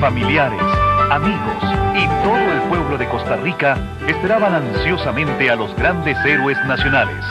familiares, amigos y todo el pueblo de Costa Rica esperaban ansiosamente a los grandes héroes nacionales.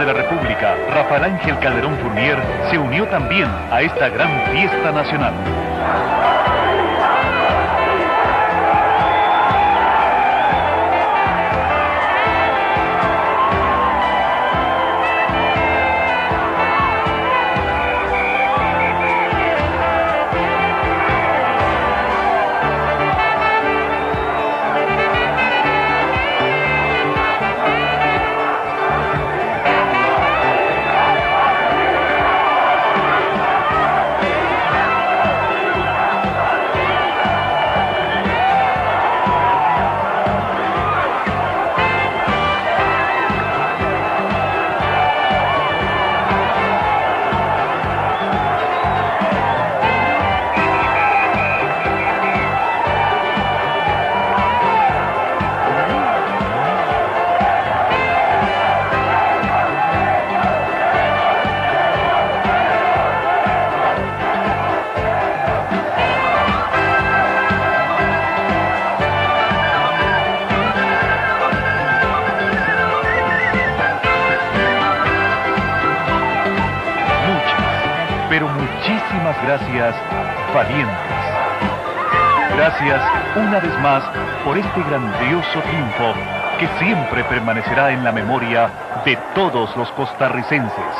De la República, Rafael Ángel Calderón Fournier, se unió también a esta gran fiesta nacional. Gracias, valientes. Gracias una vez más por este grandioso triunfo que siempre permanecerá en la memoria de todos los costarricenses.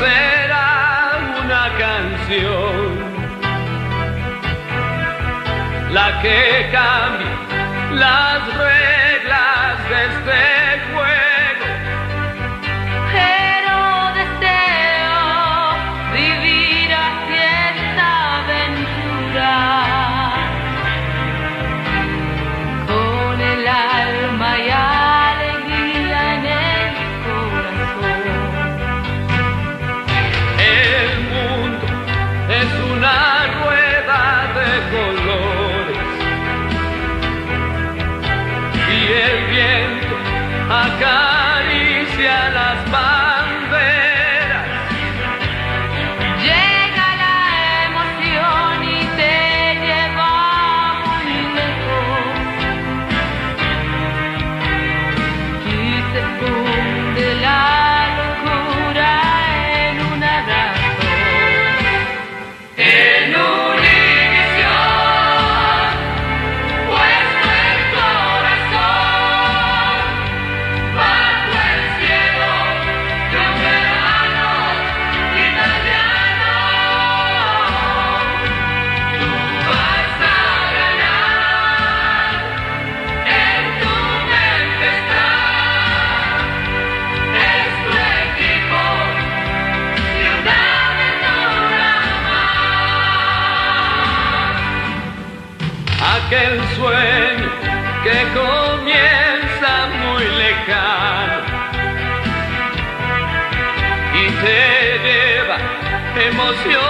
Será una canción. La que cambie las reglas que el sueño que comienza muy lejano y te lleva emoción.